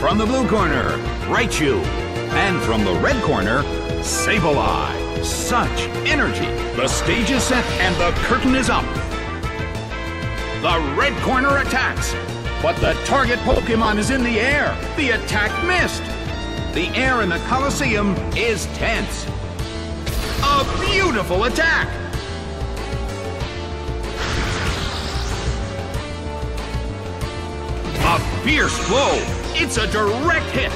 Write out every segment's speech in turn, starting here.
From the blue corner, Raichu. And from the red corner, Sableye. Such energy. The stage is set and the curtain is up. The red corner attacks, but the target Pokemon is in the air. The attack missed. The air in the Colosseum is tense. A beautiful attack! A fierce blow! It's a direct hit!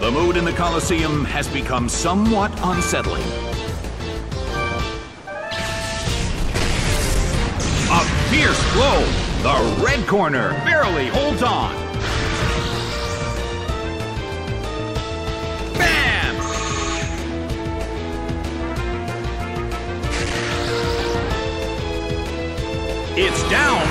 The mood in the Colosseum has become somewhat unsettling. A fierce blow! The red corner barely holds on. Bam! It's down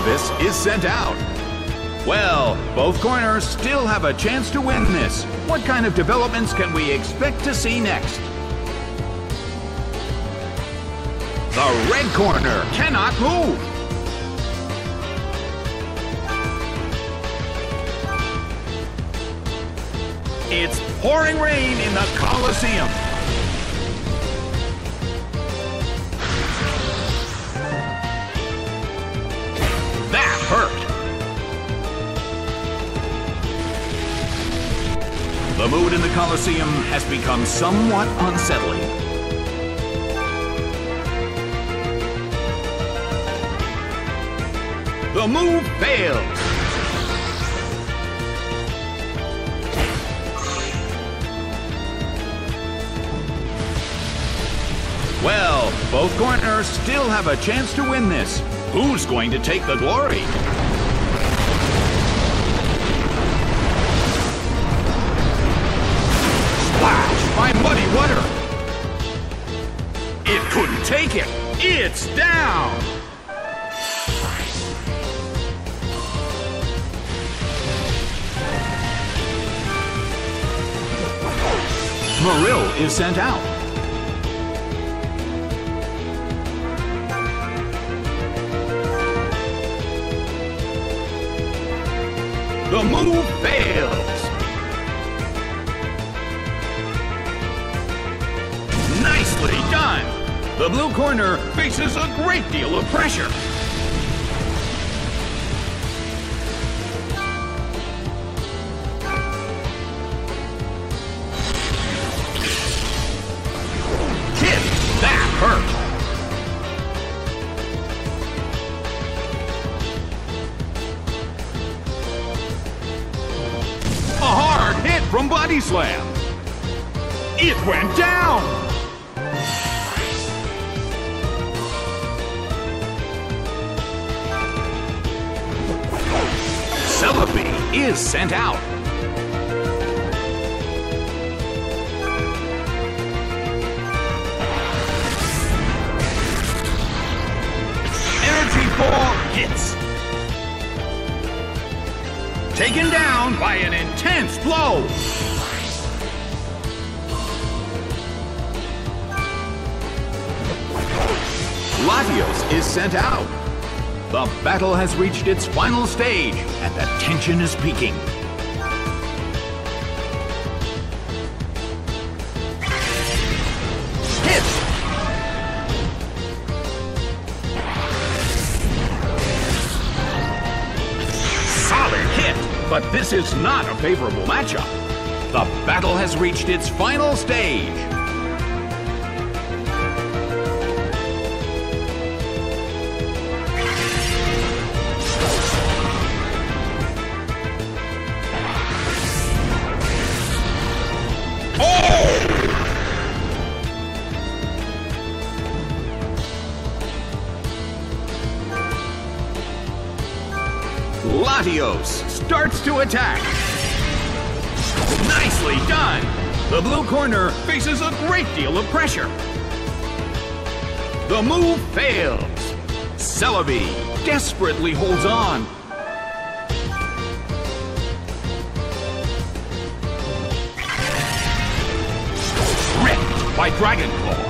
Gorebyss is sent out. Well, both corners still have a chance to win this. What kind of developments can we expect to see next? The red corner cannot move. It's pouring rain in the Colosseum. In the Colosseum has become somewhat unsettling. The move fails. Well, both corners still have a chance to win this. Who's going to take the glory? Muddy Water. It couldn't take it. It's down. Marill is sent out. The move fails. The blue corner faces a great deal of pressure. That hurt. A hard hit from Body Slam. It went down. Is sent out. Energy Ball hits. Taken down by an intense blow. Latios is sent out. The battle has reached its final stage, and the tension is peaking. Hit! Solid hit, but this is not a favorable matchup. The battle has reached its final stage. Latios starts to attack. Nicely done. The blue corner faces a great deal of pressure. The move fails. Celebi desperately holds on. Ripped by Dragon Claw.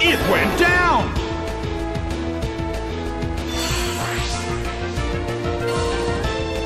It went down!